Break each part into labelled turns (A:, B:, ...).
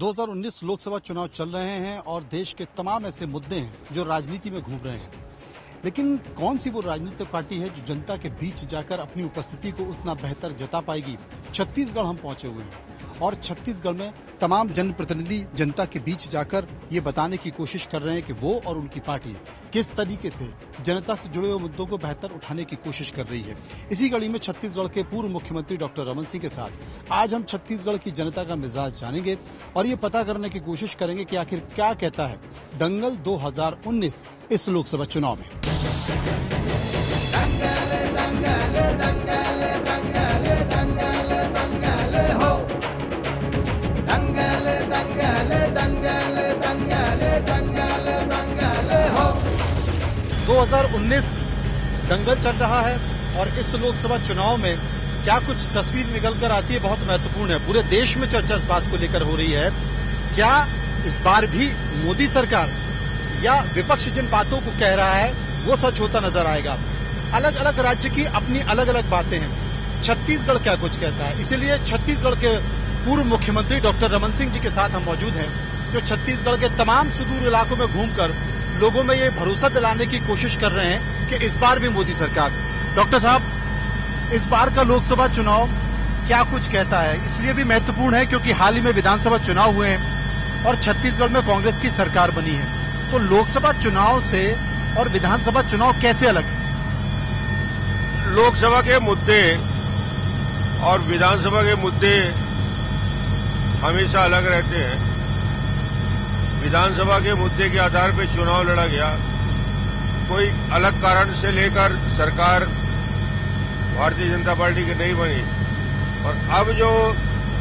A: 2019 लोकसभा चुनाव चल रहे हैं और देश के तमाम ऐसे मुद्दे हैं जो राजनीति में घूम रहे हैं। लेकिन कौन सी वो राजनीतिक पार्टी है जो जनता के बीच जाकर अपनी उपस्थिति को उतना बेहतर जता पाएगी? छत्तीसगढ़ हम पहुँचे हुए हैं। और छत्तीसगढ़ में तमाम जनप्रतिनिधि जनता के बीच जाकर ये बताने की कोशिश कर रहे हैं कि वो और उनकी पार्टी किस तरीके से जनता से जुड़े हुए मुद्दों को बेहतर उठाने की कोशिश कर रही है। इसी कड़ी में छत्तीसगढ़ के पूर्व मुख्यमंत्री डॉक्टर रमन सिंह के साथ आज हम छत्तीसगढ़ की जनता का मिजाज जानेंगे और ये पता करने की कोशिश करेंगे कि आखिर क्या कहता है दंगल 2019 इस लोकसभा चुनाव में। दो हज़ार उन्नीस दंगल चल रहा है और इस लोकसभा चुनाव में क्या कुछ तस्वीर निकल कर आती है बहुत महत्वपूर्ण है। पूरे देश में चर्चा इस बात को लेकर हो रही है। क्या इस बार भी मोदी सरकार या विपक्ष जिन बातों को कह रहा है, वो सच होता नज़र आएगा। अलग अलग राज्य की अपनी अलग अलग बातें हैं। छत्तीसगढ़ क्या कुछ कहता है? इसीलिए छत्तीसगढ़ के पूर्व मुख्यमंत्री डॉक्टर रमन सिंह जी के साथ हम मौजूद हैं, जो छत्तीसगढ़ के तमाम सुदूर इलाकों में घूमकर लोगों में ये भरोसा दिलाने की कोशिश कर रहे हैं कि इस बार भी मोदी सरकार। डॉक्टर साहब, इस बार का लोकसभा चुनाव क्या कुछ कहता है? इसलिए भी महत्वपूर्ण है क्योंकि हाल ही में विधानसभा चुनाव हुए हैं और छत्तीसगढ़ में कांग्रेस की सरकार बनी है। तो लोकसभा चुनाव से और विधानसभा चुनाव कैसे अलग है?
B: लोकसभा के मुद्दे और विधानसभा के मुद्दे हमेशा अलग रहते हैं। विधानसभा के मुद्दे के आधार पर चुनाव लड़ा गया। कोई अलग कारण से लेकर सरकार भारतीय जनता पार्टी की नहीं बनी। और अब जो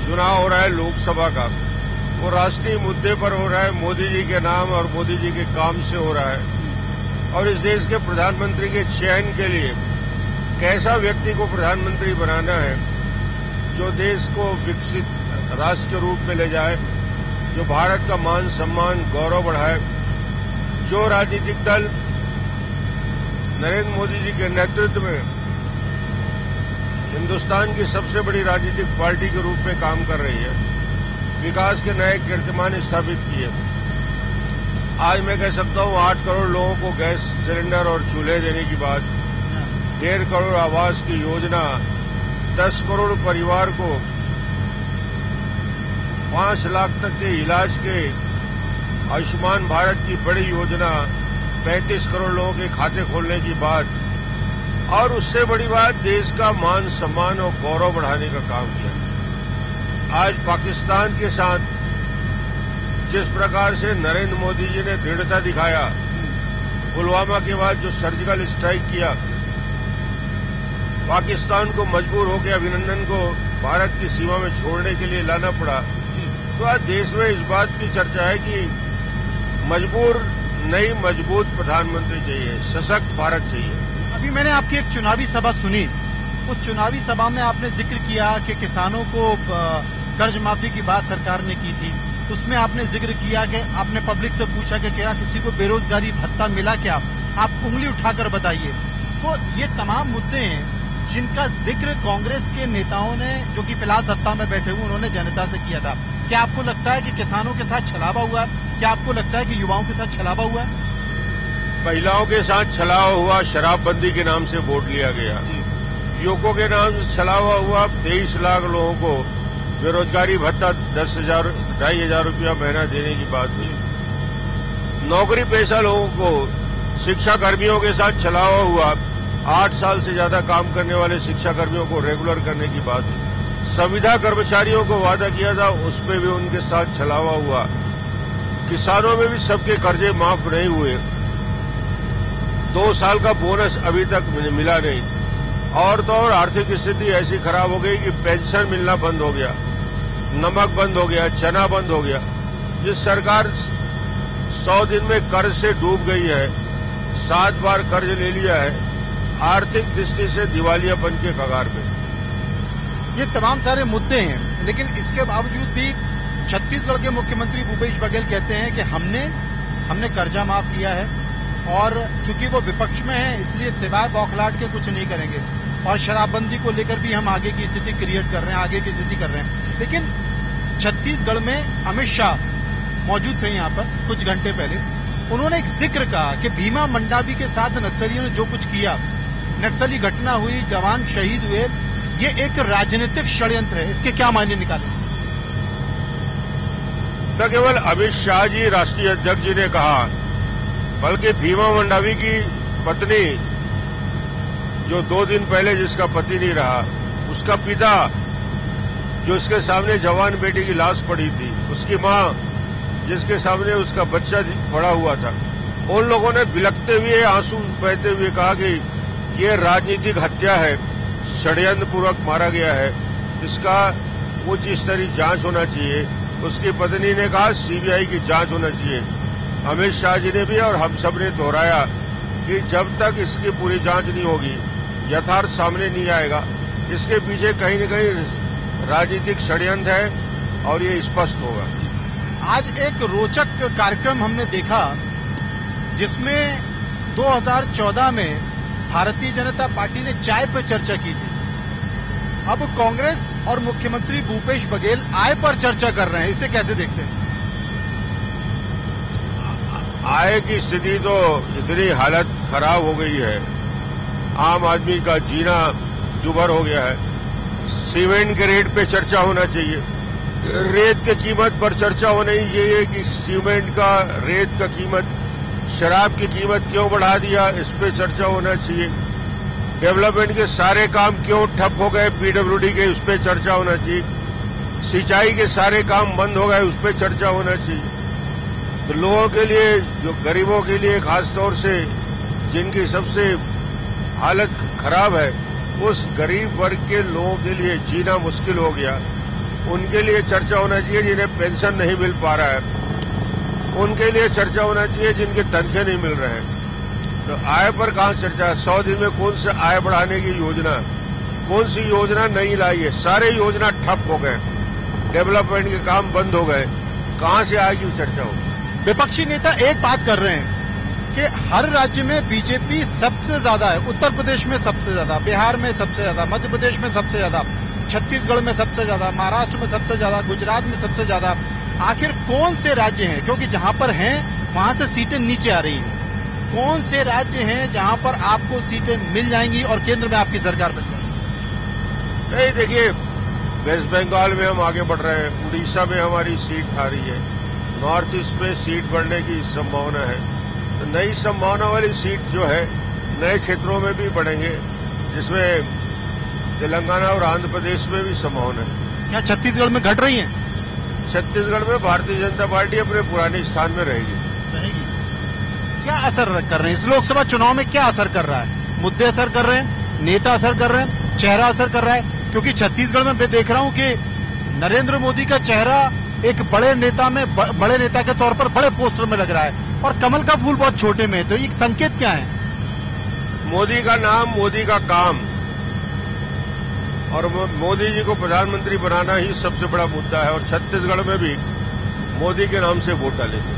B: चुनाव हो रहा है लोकसभा का, वो राष्ट्रीय मुद्दे पर हो रहा है। मोदी जी के नाम और मोदी जी के काम से हो रहा है। और इस देश के प्रधानमंत्री के चयन के लिए कैसा व्यक्ति को प्रधानमंत्री बनाना है, जो देश को विकसित राष्ट्र के रूप में ले जाए जो भारत का मान सम्मान गौरव बढ़ाए जो राजनीतिक दल नरेंद्र मोदी जी के नेतृत्व में हिंदुस्तान की सबसे बड़ी राजनीतिक पार्टी के रूप में काम कर रही है विकास के नए कीर्तिमान स्थापित किए। आज मैं कह सकता हूँ आठ करोड़ लोगों को गैस सिलेंडर और चूल्हे देने की बात डेढ़ करोड़ आवास की योजना दस करोड़ परिवार को पाँच लाख तक के इलाज के आयुष्मान भारत की बड़ी योजना पैंतीस करोड़ लोगों के खाते खोलने की बात। और उससे बड़ी बात, देश का मान सम्मान और गौरव बढ़ाने का काम किया। आज पाकिस्तान के साथ जिस प्रकार से नरेंद्र मोदी जी ने दृढ़ता दिखाया, पुलवामा के बाद जो सर्जिकल स्ट्राइक किया, पाकिस्तान को मजबूर होकर अभिनंदन को भारत की सीमा में छोड़ने के लिए लाना पड़ा। तो आज देश में इस बात की चर्चा है कि मजबूर, नई मज़बूत प्रधानमंत्री चाहिए, सशक्त भारत चाहिए।
A: अभी मैंने आपकी एक चुनावी सभा सुनी। उस चुनावी सभा में आपने ज़िक्र किया कि किसानों को कर्ज माफ़ी की बात सरकार ने की थी। उसमें आपने ज़िक्र किया कि आपने पब्लिक से पूछा कि क्या किसी को बेरोजगारी भत्ता मिला क्या? आप उंगली उठाकर बताइए। तो ये तमाम मुद्दे हैं जिनका ज़िक्र कांग्रेस के नेताओं ने जो कि फ़िलहाल सत्ता में बैठे हुए उन्होंने जनता से किया था। क्या आपको लगता है कि किसानों के साथ छलावा हुआ? क्या आपको लगता है कि युवाओं के साथ छलावा हुआ?
B: महिलाओं के साथ छलावा हुआ शराबबंदी के नाम से वोट लिया गया। युवकों के नाम से छलावा हुआ तेईस लाख लोगों को बेरोजगारी भत्ता दस हज़ार ढाई हज़ार रूपया महीना देने की बात हुई। नौकरी पेशा लोगों को शिक्षा कर्मियों के साथ छलावा हुआ आठ साल से ज़्यादा काम करने वाले शिक्षा कर्मियों को रेगुलर करने की बात। संविदा कर्मचारियों को वादा किया था, उस पर भी उनके साथ छलावा हुआ। किसानों में भी सबके कर्जे माफ़ नहीं हुए। दो साल का बोनस अभी तक मिला नहीं। और तो और आर्थिक स्थिति ऐसी खराब हो गई कि पेंशन मिलना बंद हो गया। नमक बंद हो गया, चना बंद हो गया। जिस सरकार सौ दिन में कर्ज से डूब गई है। सात बार कर्ज ले लिया है। आर्थिक दृष्टि से दिवालियापन के कगार में
A: ये तमाम सारे मुद्दे हैं, लेकिन इसके बावजूद भी छत्तीसगढ़ के मुख्यमंत्री भूपेश बघेल कहते हैं कि हमने हमने कर्जा माफ़ किया है और चूँकि वो विपक्ष में है, इसलिए सिवाय बौखलाट के कुछ नहीं करेंगे। और शराबबंदी को लेकर भी हम आगे की स्थिति क्रिएट कर रहे हैं, आगे की स्थिति कर रहे हैं। लेकिन छत्तीसगढ़ में अमित शाह मौजूद थे यहाँ पर कुछ घंटे पहले। उन्होंने एक ज़िक्र कहा कि भीमा मंडावी के साथ नक्सलियों ने जो कुछ किया नक्सली घटना हुई, जवान शहीद हुए, ये एक राजनीतिक षड्यंत्र है। इसके क्या मायने निकाले?
B: न केवल अमित शाह जी, राष्ट्रीय अध्यक्ष जी ने कहा, बल्कि भीमा मंडावी की पत्नी, जो दो दिन पहले जिसका पति नहीं रहा, उसका पिता, जो उसके सामने जवान बेटी की लाश पड़ी थी, उसकी माँ, जिसके सामने उसका बच्चा पड़ा हुआ था, उन लोगों ने बिलकते हुए, आँसू बहते हुए कहा कि ये राजनीतिक हत्या है षड्यंत्र पूर्वक मारा गया है। इसका उच्च स्तरीय जाँच होना चाहिए। उसकी पत्नी ने कहा सीबीआई की जाँच होना चाहिए। अमित शाह जी ने भी और हम सबने दोहराया कि जब तक इसकी पूरी जाँच नहीं होगी, यथार्थ सामने नहीं आएगा। इसके पीछे कहीं न कहीं राजनीतिक षड्यंत्र है और ये स्पष्ट होगा।
A: आज एक रोचक कार्यक्रम हमने देखा, जिसमें 2014 में भारतीय जनता पार्टी ने चाय पर चर्चा की थी। अब कांग्रेस और मुख्यमंत्री भूपेश बघेल आय पर चर्चा कर रहे हैं। इसे कैसे देखते हैं?
B: आय की स्थिति तो इतनी हालत खराब हो गई है। आम आदमी का जीना दुभर हो गया है। सीमेंट के रेट पे चर्चा होना चाहिए। रेत की कीमत पर चर्चा होनी है कि सीमेंट का, रेत का कीमत शराब की कीमत क्यों बढ़ा दिया? इस पे चर्चा होना चाहिए। डेवलपमेंट के सारे काम क्यों ठप हो गए? पीडब्ल्यूडी के उस पर चर्चा होना चाहिए। सिंचाई के सारे काम बंद हो गए, उस पर चर्चा होना चाहिए। तो लोगों के लिए, जो गरीबों के लिए खासतौर से, जिनकी सबसे हालत खराब है, उस गरीब वर्ग के लोगों के लिए जीना मुश्किल हो गया। उनके लिए चर्चा होना चाहिए जिन्हें पेंशन नहीं मिल पा रहा है। उनके लिए चर्चा होना चाहिए जिनके तनखे नहीं मिल रहे हैं। तो आय पर कहा चर्चा सौ दिन में कौन सी आय बढ़ाने की योजना? कौन सी योजना नहीं लाई है? सारे योजना ठप हो गए। डेवलपमेंट के काम बंद हो गए। कहाँ से आय की चर्चा हो?
A: विपक्षी नेता एक बात कर रहे हैं कि हर राज्य में बीजेपी सबसे ज़्यादा है। उत्तर प्रदेश में सबसे ज़्यादा, बिहार में सबसे ज़्यादा, मध्य प्रदेश में सबसे ज़्यादा, छत्तीसगढ़ में सबसे ज़्यादा, महाराष्ट्र में सबसे ज़्यादा, गुजरात में सबसे ज़्यादा। आखिर कौन से राज्य हैं? क्योंकि जहाँ पर हैं वहाँ से सीटें नीचे आ रही हैं। कौन से राज्य हैं जहाँ पर आपको सीटें मिल जाएँगी और केंद्र में आपकी सरकार बन जाएगी?
B: नहीं देखिए वेस्ट बंगाल में हम आगे बढ़ रहे हैं। उड़ीसा में हमारी सीट आ रही है। नॉर्थ ईस्ट में सीट बढ़ने की संभावना है। तो नई संभावना वाली सीट जो है नए क्षेत्रों में भी बढ़ेंगे जिसमें तेलंगाना और आंध्र प्रदेश में भी संभावना है।
A: क्या छत्तीसगढ़ में घट रही है?
B: छत्तीसगढ़ में भारतीय जनता पार्टी अपने पुराने स्थान में रहेगी।
A: रहेगी। क्या असर कर रहे हैं? इस लोकसभा चुनाव में क्या असर कर रहा है? मुद्दे असर कर रहे हैं नेता असर कर रहे हैं चेहरा असर कर रहा है क्योंकि छत्तीसगढ़ में मैं देख रहा हूँ कि नरेंद्र मोदी का चेहरा एक बड़े नेता में बड़े नेता के तौर पर बड़े पोस्टर में लग रहा है। और कमल का फूल बहुत छोटे में है तो ये संकेत क्या है?
B: मोदी का नाम मोदी का काम। और मोदी जी को प्रधानमंत्री बनाना ही सबसे बड़ा मुद्दा है और छत्तीसगढ़ में भी मोदी के नाम से वोट डालेंगे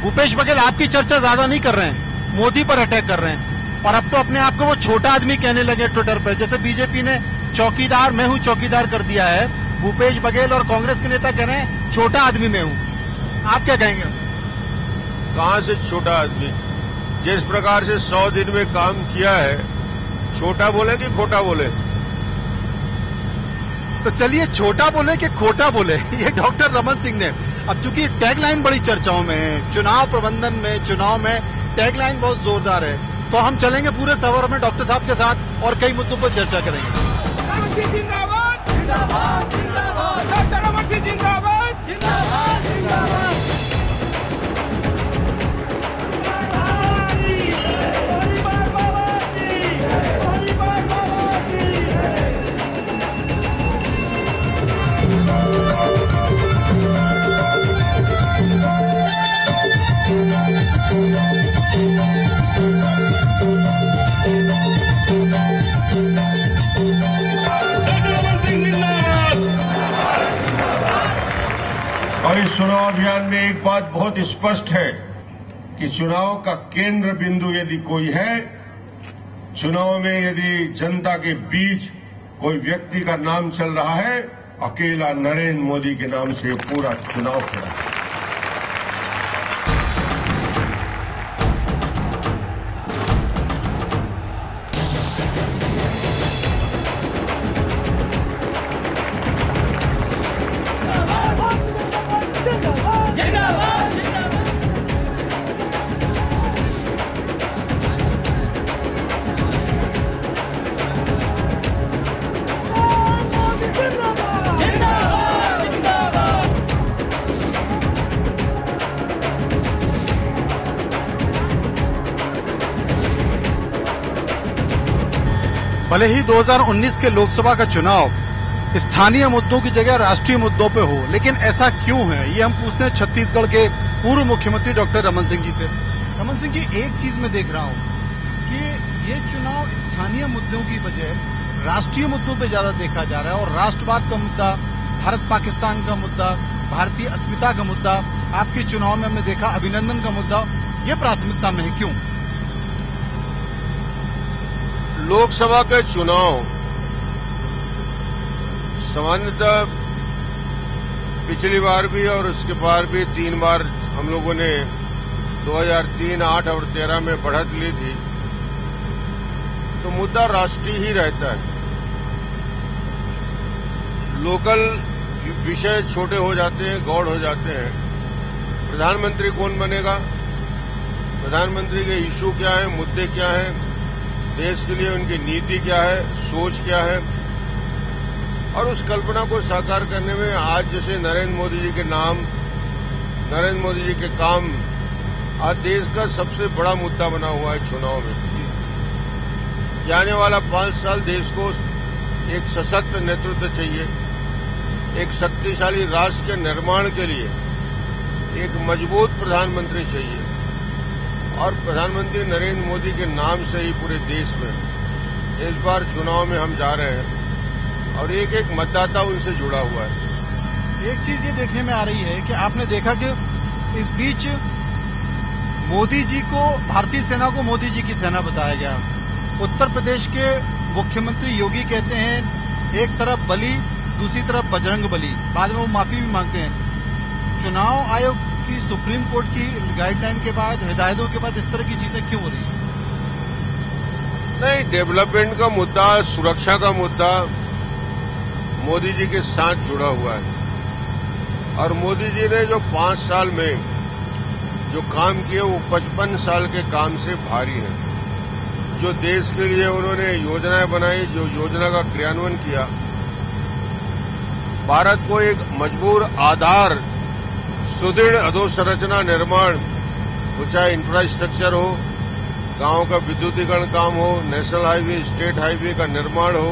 A: भूपेश बघेल आपकी चर्चा ज़्यादा नहीं कर रहे हैं। मोदी पर अटैक कर रहे हैं। और अब तो अपने आप को वो छोटा आदमी कहने लगे ट्विटर पर। जैसे बीजेपी ने चौकीदार मैं हूँ चौकीदार कर दिया है। भूपेश बघेल और कांग्रेस के नेता कह रहे हैं छोटा आदमी मैं हूँ। आप क्या कहेंगे?
B: कहाँ से छोटा आदमी? जिस प्रकार से सौ दिन में काम किया है छोटा बोले कि खोटा बोले?
A: तो चलिए छोटा बोले कि खोटा बोले? ये डॉक्टर रमन सिंह ने। अब चूँकि टैगलाइन बड़ी चर्चाओं में है, चुनाव प्रबंधन में, चुनाव में टैगलाइन बहुत जोरदार है तो हम चलेंगे पूरे सवर में डॉक्टर साहब के साथ और कई मुद्दों पर चर्चा करेंगे।
B: चुनाव अभियान में एक बात बहुत स्पष्ट है कि चुनाव का केंद्र बिंदु यदि कोई है, चुनाव में यदि जनता के बीच कोई व्यक्ति का नाम चल रहा है, अकेला नरेंद्र मोदी के नाम से पूरा चुनाव खड़ा है।
A: भले ही 2019 के लोकसभा का चुनाव स्थानीय मुद्दों की जगह राष्ट्रीय मुद्दों पे हो, लेकिन ऐसा क्यों है? ये हम पूछते हैं छत्तीसगढ़ के पूर्व मुख्यमंत्री डॉक्टर रमन सिंह जी से। रमन सिंह जी, एक चीज़ में देख रहा हूँ कि ये चुनाव स्थानीय मुद्दों की बजाय राष्ट्रीय मुद्दों पे ज़्यादा देखा जा रहा है, और राष्ट्रवाद का मुद्दा, भारत पाकिस्तान का मुद्दा, भारतीय अस्मिता का मुद्दा, आपके चुनाव में हमने देखा अभिनंदन का मुद्दा, ये प्राथमिकता में है क्यों?
B: लोकसभा के चुनाव सामान्यतः पिछली बार भी और उसके बार भी तीन बार हम लोगों ने 2003, 8 और 13 में बढ़त ली थी। तो मुद्दा राष्ट्रीय ही रहता है। लोकल विषय छोटे हो जाते हैं गौड़ हो जाते हैं। प्रधानमंत्री कौन बनेगा? प्रधानमंत्री के इशू क्या है मुद्दे क्या हैं? देश के लिए उनकी नीति क्या है सोच क्या है और उस कल्पना को साकार करने में आज जैसे नरेंद्र मोदी जी के नाम नरेंद्र मोदी जी के काम आज देश का सबसे बड़ा मुद्दा बना हुआ है चुनाव में। आने वाला पाँच साल देश को एक सशक्त नेतृत्व चाहिए एक शक्तिशाली राष्ट्र के निर्माण के लिए एक मज़बूत प्रधानमंत्री चाहिए। और प्रधानमंत्री नरेंद्र मोदी के नाम से ही पूरे देश में इस बार चुनाव में हम जा रहे हैं और एक एक मतदाता उनसे जुड़ा हुआ है।
A: एक चीज़ ये देखने में आ रही है कि आपने देखा कि इस बीच मोदी जी को, भारतीय सेना को मोदी जी की सेना बताया गया। उत्तर प्रदेश के मुख्यमंत्री योगी कहते हैं, एक तरफ़ बली, दूसरी तरफ़ बजरंग बली। बाद में वो माफ़ी भी मांगते हैं। चुनाव आयोग की सुप्रीम कोर्ट की गाइडलाइन के बाद, हिदायतों के बाद इस तरह की चीज़ें क्यों हो रही है?
B: नहीं डेवलपमेंट का मुद्दा, सुरक्षा का मुद्दा मोदी जी के साथ जुड़ा हुआ है। और मोदी जी ने जो पाँच साल में जो काम किए, वो पचपन साल के काम से भारी है। जो देश के लिए उन्होंने योजनाएँ बनाई, जो योजना का क्रियान्वयन किया, भारत को एक मजबूर आधार सुदृढ़ अधोसंरचना निर्माण वो चाहे इंफ्रास्ट्रक्चर हो गाँव का विद्युतीकरण काम हो नेशनल हाईवे स्टेट हाईवे का निर्माण हो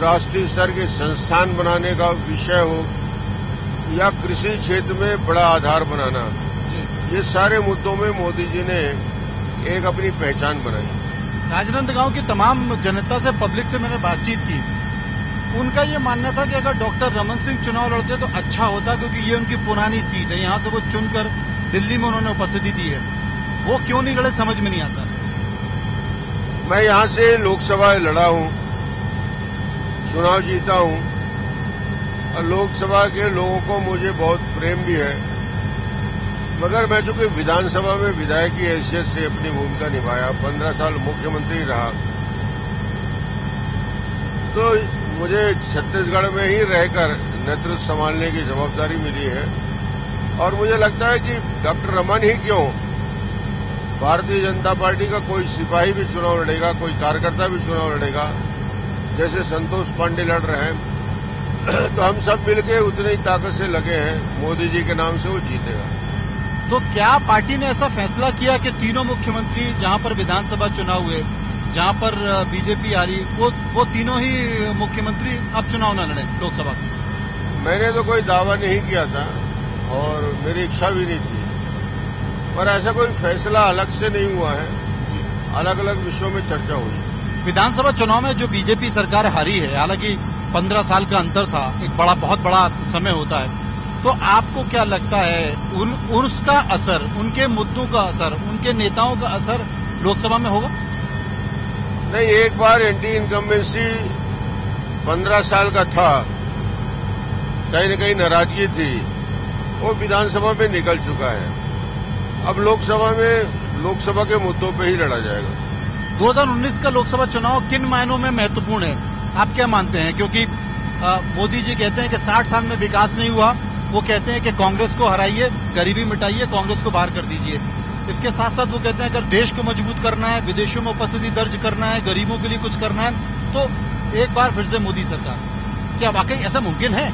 B: राष्ट्रीय स्तर के संस्थान बनाने का विषय हो या कृषि क्षेत्र में बड़ा आधार बनाना। ये सारे मुद्दों में मोदी जी ने एक अपनी पहचान बनाई।
A: राजनांदगांव की तमाम जनता से पब्लिक से मैंने बातचीत की। उनका ये मानना था कि अगर डॉक्टर रमन सिंह चुनाव लड़ते तो अच्छा होता क्योंकि ये उनकी पुरानी सीट है। यहाँ से वो चुनकर दिल्ली में उन्होंने उपस्थिति दी है। वो क्यों नहीं लड़े, समझ में नहीं आता।
B: मैं यहाँ से लोकसभा लड़ा हूँ, चुनाव जीता हूँ, और लोकसभा के लोगों को मुझे बहुत प्रेम भी है। मगर मैं चूँकि विधानसभा में विधायक की हैसियत से अपनी भूमिका निभाया, पंद्रह साल मुख्यमंत्री रहा तो मुझे छत्तीसगढ़ में ही रहकर नेतृत्व संभालने की जवाबदारी मिली है। और मुझे लगता है कि डॉक्टर रमन ही क्यों? भारतीय जनता पार्टी का कोई सिपाही भी चुनाव लड़ेगा, कोई कार्यकर्ता भी चुनाव लड़ेगा। जैसे संतोष पांडे लड़ रहे हैं तो हम सब मिलके उतनी ही ताकत से लगे हैं, मोदी जी के नाम से वो जीतेगा।
A: तो क्या पार्टी ने ऐसा फैसला किया कि तीनों मुख्यमंत्री जहाँ पर विधानसभा चुनाव हुए जहाँ पर बीजेपी आ रही वो वो तीनों ही मुख्यमंत्री अब चुनाव न लड़े लोकसभा
B: मैंने तो कोई दावा नहीं किया था और मेरी इच्छा भी नहीं थी। पर ऐसा कोई फैसला अलग से नहीं हुआ है। अलग अलग विषयों में चर्चा हुई।
A: विधानसभा चुनाव में जो बीजेपी सरकार हारी है हालाँकि पंद्रह साल का अंतर था एक बड़ा बहुत बड़ा समय होता है तो आपको क्या लगता है उन उसका असर उनके मुद्दों का असर उनके नेताओं का असर लोकसभा में होगा?
B: नहीं, एक बार एंटी इनकम्बेंसी पंद्रह साल का था। कहीं न कहीं नाराज़गी थी। वो विधानसभा में निकल चुका है। अब लोकसभा में लोकसभा के मुद्दों पे ही लड़ा जाएगा।
A: 2019 का लोकसभा चुनाव किन मायनों में महत्वपूर्ण है? आप क्या मानते हैं? क्योंकि मोदी जी कहते हैं कि 60 साल में विकास नहीं हुआ। वो कहते हैं कि कांग्रेस को हराइए, गरीबी मिटाइए, कांग्रेस को बाहर कर दीजिए। इसके साथ साथ वो कहते हैं, अगर देश को मज़बूत करना है, विदेशों में उपस्थिति दर्ज करना है, गरीबों के लिए कुछ करना है तो एक बार फिर से मोदी सरकार। क्या वाकई ऐसा मुमकिन है?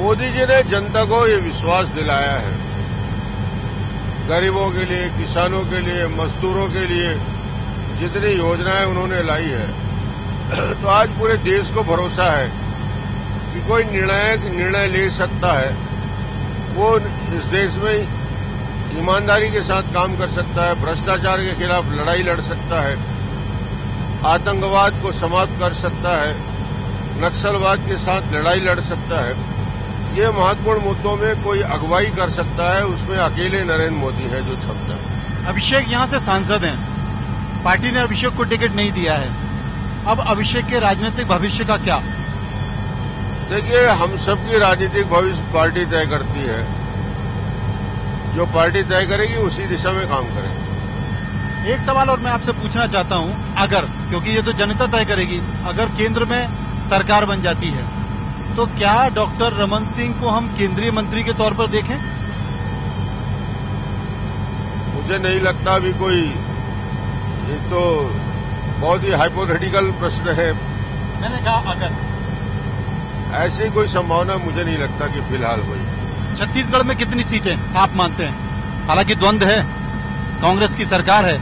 B: मोदी जी ने जनता को ये विश्वास दिलाया है। गरीबों के लिए, किसानों के लिए, मजदूरों के लिए जितनी योजनाएँ उन्होंने लाई है तो आज पूरे देश को भरोसा है कि कोई निर्णायक निर्णय ले सकता है। वो इस देश में ईमानदारी के साथ काम कर सकता है भ्रष्टाचार के खिलाफ लड़ाई लड़ सकता है आतंकवाद को समाप्त कर सकता है नक्सलवाद के साथ लड़ाई लड़ सकता है। ये महत्वपूर्ण मुद्दों में कोई अगुवाई कर सकता है उसमें अकेले नरेंद्र मोदी है जो क्षमता है।
A: अभिषेक यहाँ से सांसद हैं। पार्टी ने अभिषेक को टिकट नहीं दिया है। अब अभिषेक के राजनीतिक भविष्य का क्या?
B: देखिए हम सबकी राजनीतिक भविष्य पार्टी तय करती है। जो पार्टी तय करेगी उसी दिशा में काम करेंगे
A: एक सवाल और मैं आपसे पूछना चाहता हूँ अगर क्योंकि ये तो जनता तय करेगी अगर केंद्र में सरकार बन जाती है तो क्या डॉक्टर रमन सिंह को हम केंद्रीय मंत्री के तौर पर देखें?
B: मुझे नहीं लगता अभी कोई ये तो बहुत ही हाइपोथेटिकल प्रश्न है।
A: मैंने कहा अगर।
B: ऐसी कोई संभावना मुझे नहीं लगता कि फ़िलहाल हुई।
A: छत्तीसगढ़ में कितनी सीटें आप मानते हैं? हालाँकि द्वंद्व है कांग्रेस की सरकार है।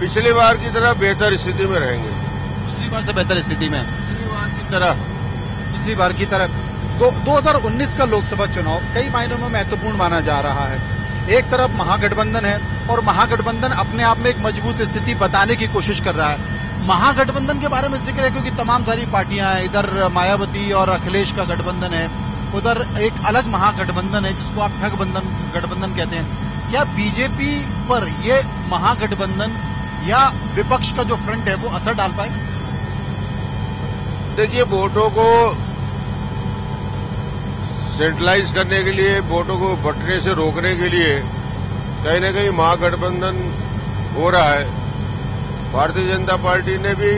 B: पिछली बार की तरह बेहतर स्थिति में रहेंगे।
A: पिछली बार से बेहतर स्थिति में।
B: पिछली बार की तरह।
A: पिछली बार की तरह। दो, 2019 का लोकसभा चुनाव कई मायनों में महत्वपूर्ण माना जा रहा है। एक तरफ़ महागठबंधन है और महागठबंधन अपने आप में एक मज़बूत स्थिति बताने की कोशिश कर रहा है। महागठबंधन के बारे में ज़िक्र है क्योंकि तमाम सारी पार्टियाँ हैं। इधर मायावती और अखिलेश का गठबंधन है। उधर एक अलग महागठबंधन है, जिसको आप ठग बंधन गठबंधन कहते हैं। क्या बीजेपी पर ये महागठबंधन या विपक्ष का जो फ्रंट है, वो असर डाल पाए?
B: देखिए, वोटों को सेंट्रलाइज करने के लिए, वोटों को बटने से रोकने के लिए कहीं ना कहीं महागठबंधन हो रहा है। भारतीय जनता पार्टी ने भी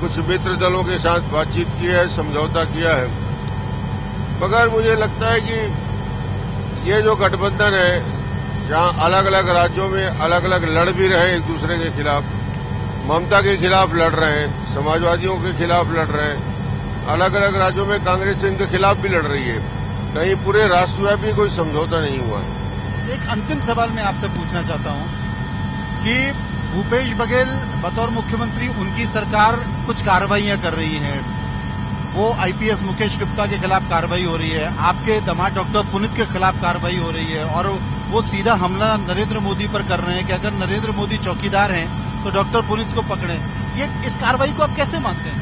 B: कुछ मित्र दलों के साथ बातचीत की है, समझौता किया है। मगर मुझे लगता है कि ये जो गठबंधन है, जहाँ अलग अलग राज्यों में अलग अलग लड़ भी रहे एक दूसरे के खिलाफ, ममता के खिलाफ लड़ रहे हैं, समाजवादियों के खिलाफ लड़ रहे हैं अलग अलग राज्यों में कांग्रेस इनके खिलाफ भी लड़ रही है। कहीं पूरे राष्ट्रव्यापी कोई समझौता नहीं हुआ है।
A: एक अंतिम सवाल मैं आपसे पूछना चाहता हूँ कि भूपेश बघेल, बतौर मुख्यमंत्री, उनकी सरकार कुछ कार्रवाइयाँ कर रही है। वो आईपीएस मुकेश गुप्ता के खिलाफ कार्रवाई हो रही है, आपके दमा डॉक्टर पुनित के खिलाफ कार्रवाई हो रही है, और वो सीधा हमला नरेंद्र मोदी पर कर रहे हैं कि अगर नरेंद्र मोदी चौकीदार हैं तो डॉक्टर पुनित को पकड़े। ये इस कार्रवाई को आप कैसे मानते हैं?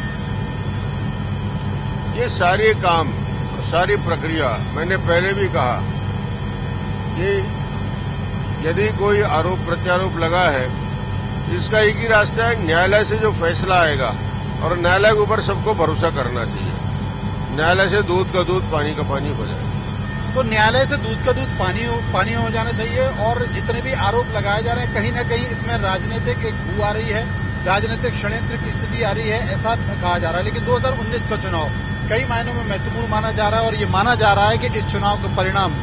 B: ये सारे काम, सारी प्रक्रिया मैंने पहले भी कहा, कि यदि कोई आरोप प्रत्यारोप लगा है, इसका एक ही रास्ता है, न्यायालय से जो फैसला आएगा और न्यायालय के ऊपर सबको भरोसा करना चाहिए। न्यायालय से दूध का दूध पानी का पानी हो जाए।
A: तो न्यायालय से दूध का दूध पानी हो, पानी हो जाना चाहिए और जितने भी आरोप लगाए जा रहे हैं कहीं ना कहीं इसमें राजनीतिक एक भू आ रही है राजनीतिक षड्यंत्र की स्थिति आ रही है ऐसा कहा जा रहा है। लेकिन 2019 का चुनाव कई मायनों में महत्वपूर्ण माना जा रहा है और ये माना जा रहा है कि इस चुनाव का परिणाम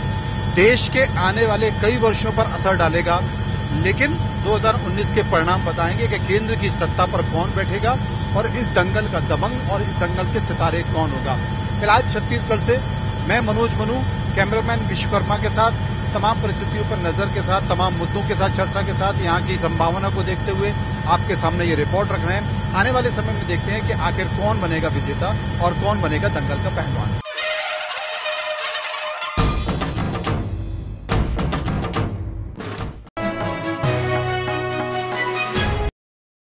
A: देश के आने वाले कई वर्षों पर असर डालेगा। लेकिन 2019 के परिणाम बताएँगे कि केंद्र की सत्ता पर कौन बैठेगा और इस दंगल का दबंग और इस दंगल के सितारे कौन होगा? फ़िलहाल छत्तीसगढ़ से मैं मनोज मनु, कैमरामैन विश्वकर्मा के साथ, तमाम परिस्थितियों पर नज़र के साथ, तमाम मुद्दों के साथ, चर्चा के साथ यहाँ की संभावना को देखते हुए आपके सामने ये रिपोर्ट रख रहे हैं। आने वाले समय में देखते हैं कि आखिर कौन बनेगा विजेता और कौन बनेगा दंगल का पहलवान।